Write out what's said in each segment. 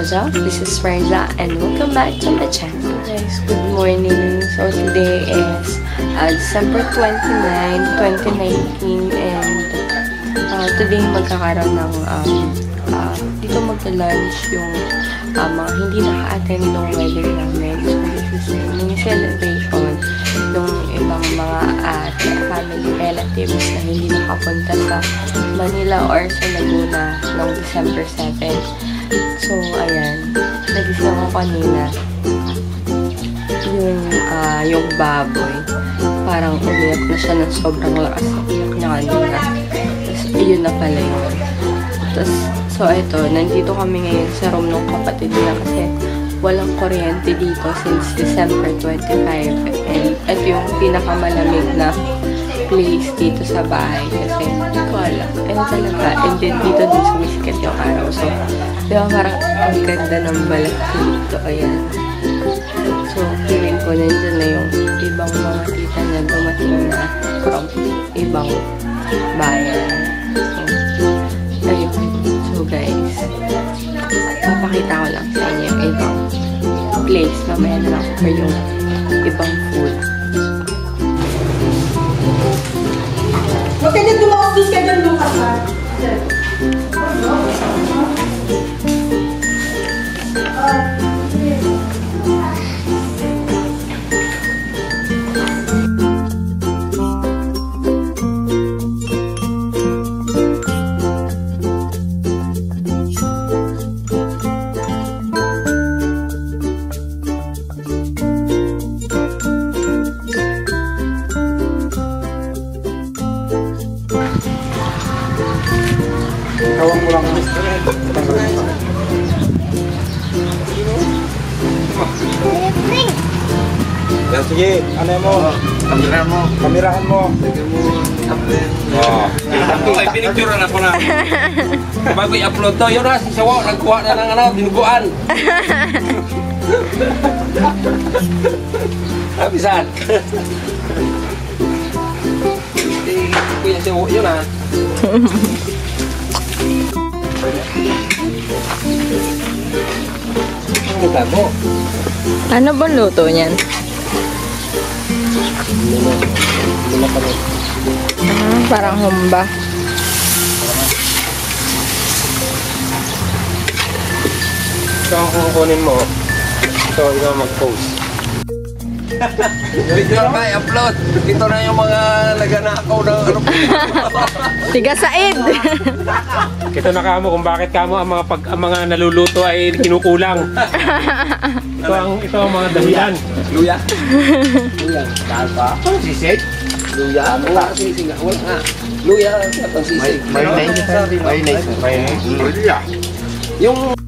what's up? This is Farza and welcome back to my channel. Guys, good morning. So today is uh, December 29, 2019 and uh, today magkakaroon ng um, uh, dito magka-lunch yung uh, mga hindi naka-attend ng weather namin. So this is mini celebration ng ibang mga uh, family relatives na hindi nakapunta sa Manila or sa Laguna noong December 7. So, ayan. Nagising ako kanina. Yung, uh, yung baboy. Parang umiyak na siya ng sobrang lakas ng iyak niya kanina. Tapos, yun na pala yun. Tapos, so, ito. Nandito kami ngayon sa room ng kapatid niya kasi walang kuryente dito since December 25. And ito yung pinakamalamig na place dito sa bahay kasi hindi ko alam. Ayun talaga. And then dito din sumisikat yung araw. So, di ba parang ang ganda ng balat dito. Ayan. So, feeling ko nandiyan na yung ibang mga tita na dumating na from ibang bayan. So, ayun. So, guys, papakita ko lang sa inyo yung ibang place mamaya na lang for yung ibang Huwag ka na dumakas ka dyan, Lucas, ha? Tawang mo lang. Yan, sige. Ano mo? Kamera mo. Kamerahan mo. Oh. I-upload to, yun na, si Sawa, nagkuha na ng ano, dinuguan. Abisan. Eh, Kuya Sawa, yun na. Ano ka mo? Ano ba luto niyan? Ah, parang humba. Ito ang kukunin mo. Ito, ikaw mag-post. Video na i-upload. Ito na yung mga laganakaw ng ano. Tiga Said! Ito na kamo kung bakit kamo ang mga pag ang mga naluluto ay kinukulang. ito ang ito ang mga dahilan. Luya. Luya. Dahil pa. Ano sisig? Luya. Wala sisig. Wala nga. Luya. Sisig. Mayonnaise. Mayonnaise. Mayonnaise. Yung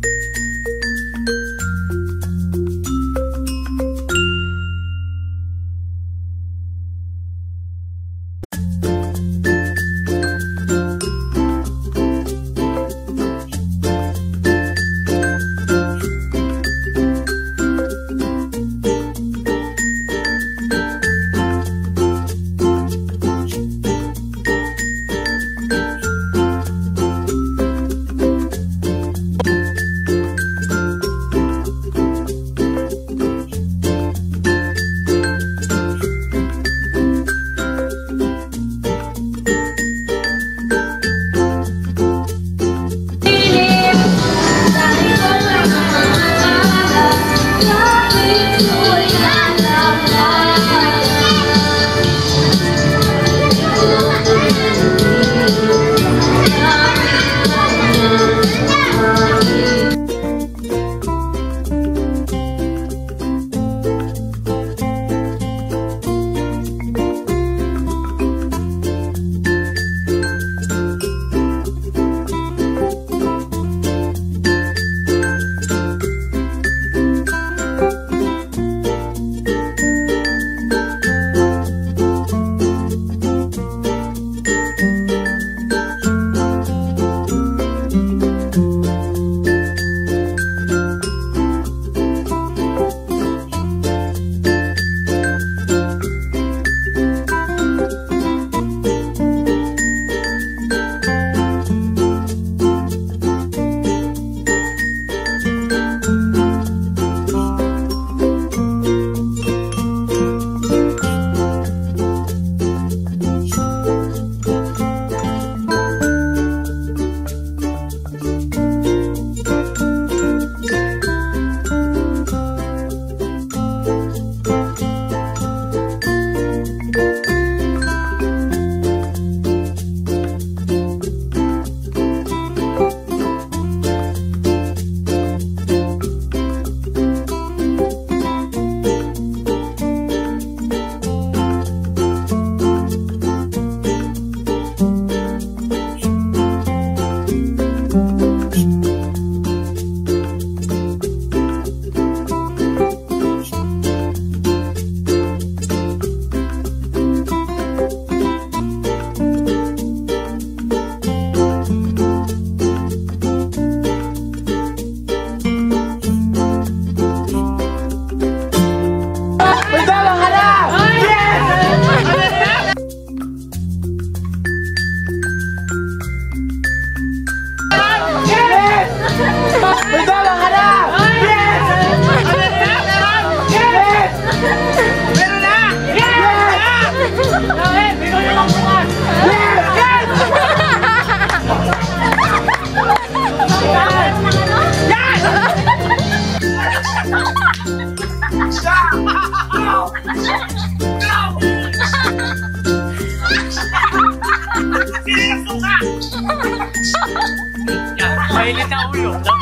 May na! Yes! Yes! Meron na! Yes! Yes! Meron na! Yes! Yes! Yes! Stop! No! No! Sinilang suka! Na ulo!